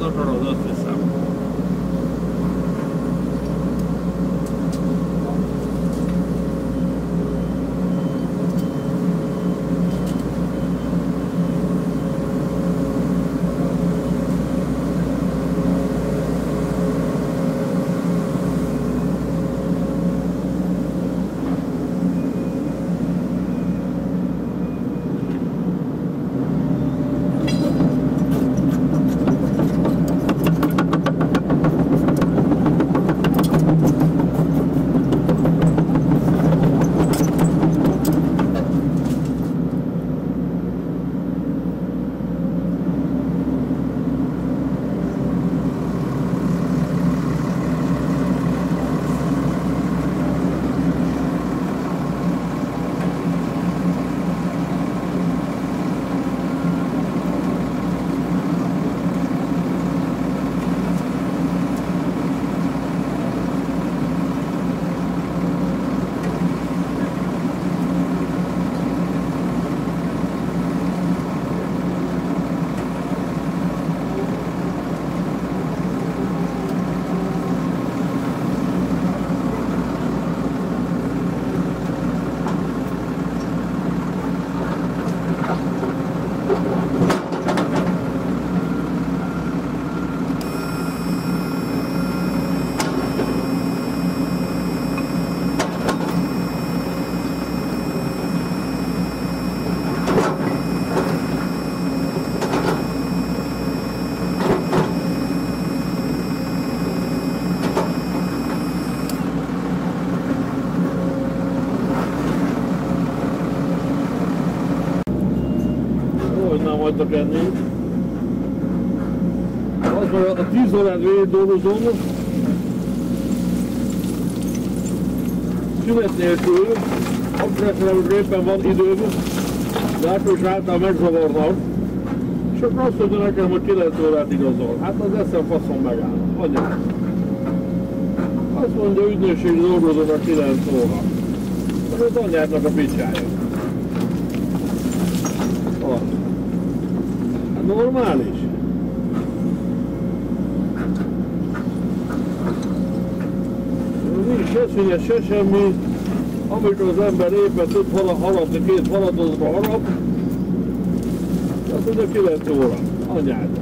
megy az hagytak enni. Az van, a 10 órát végig dolgozom. Szünet nélkül, akkor éppen van időm, de akkor is által megzavarnak. És akkor azt mondja nekem, hogy 9 órát igazol. Hát az eszem faszom megáll. Anyám. Azt mondja, ügynökség dolgozom a 9 óra. Az anyádnak a picsája. Az. Normális. Nincs se színe, se semmi. Amikor az ember éppen tud hala, haladni két haladozba harap, azt mondja 9 óra. Anyád.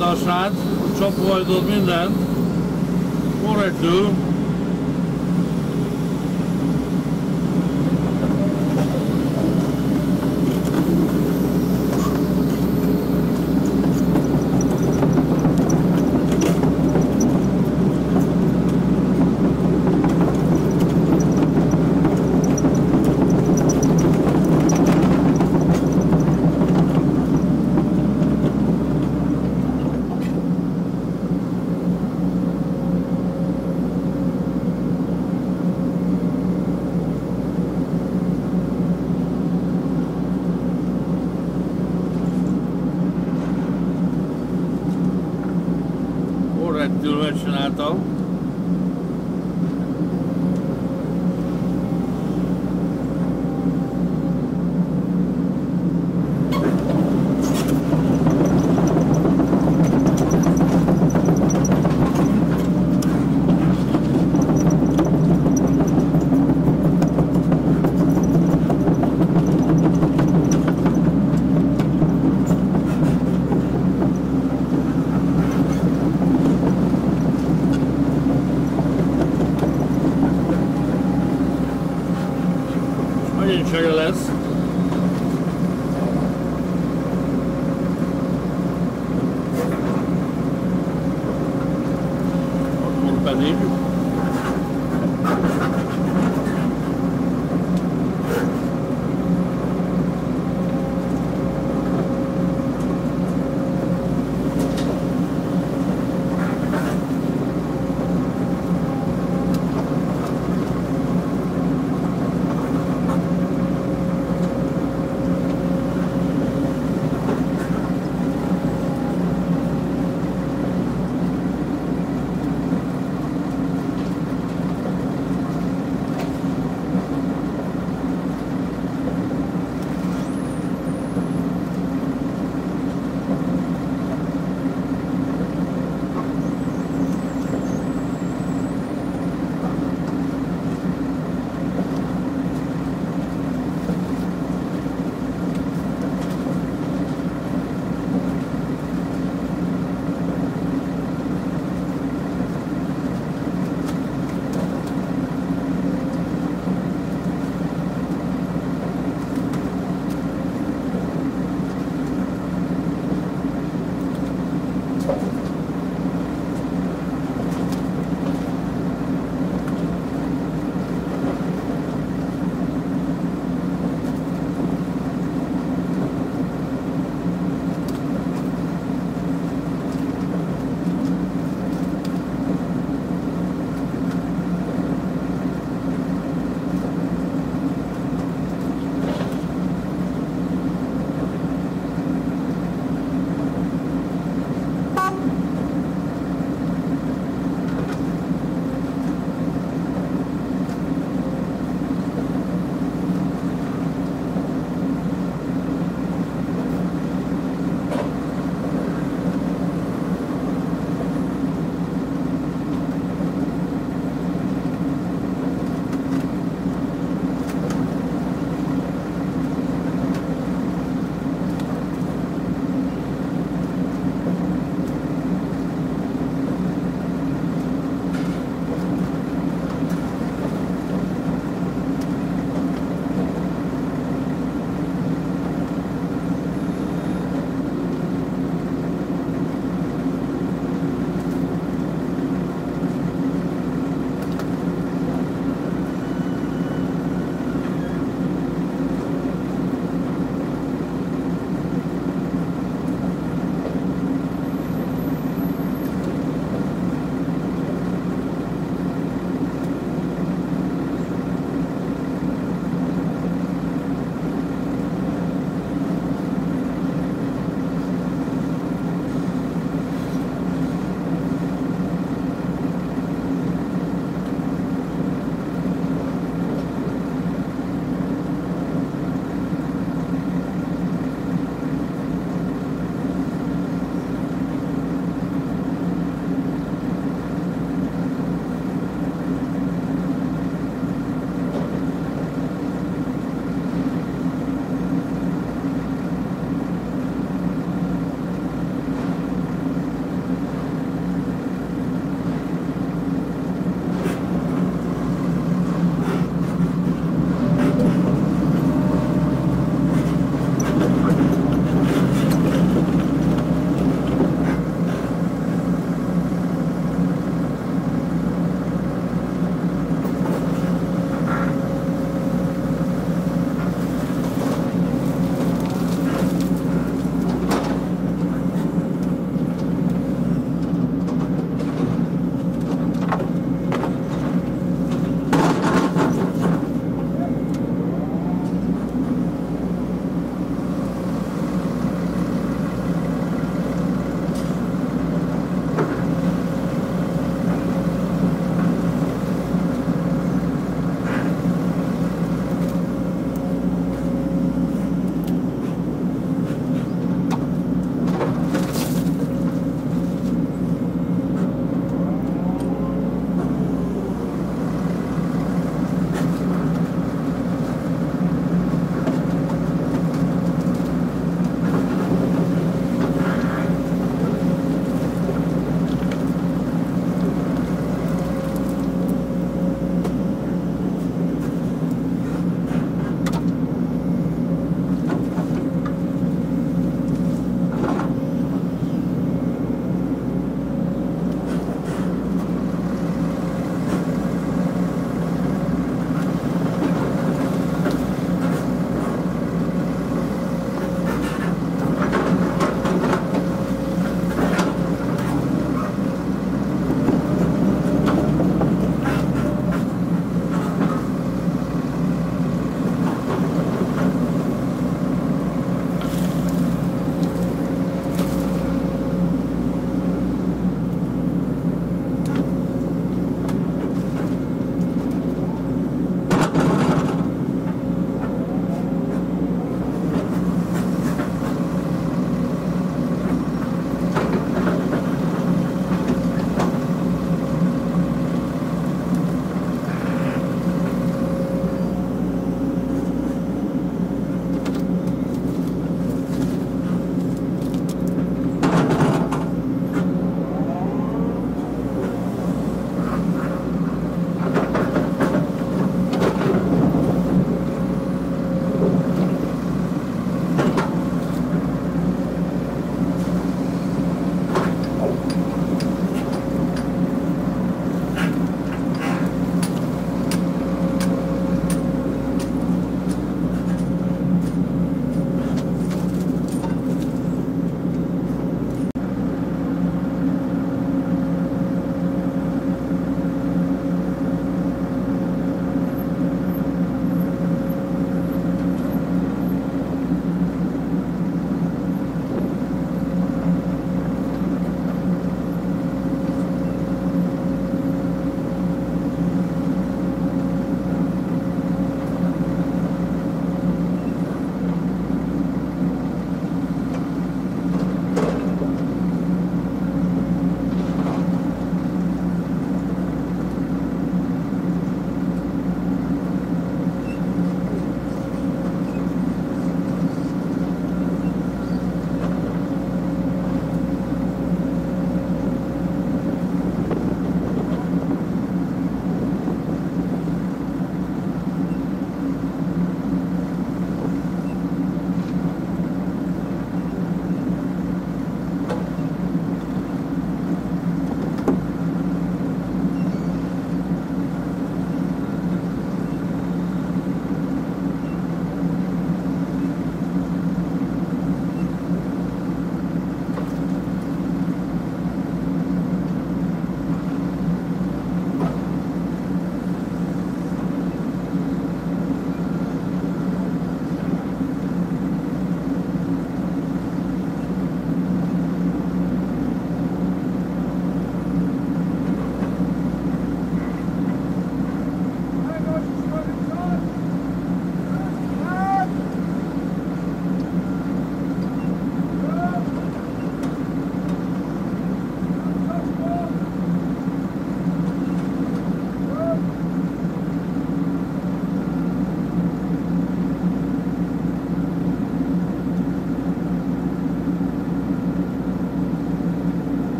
Srác, csapoljdod mindent, korrektül. Korrektül megcsináltam. Akkor